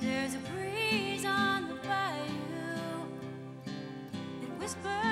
There's a breeze on the bayou. It whispers.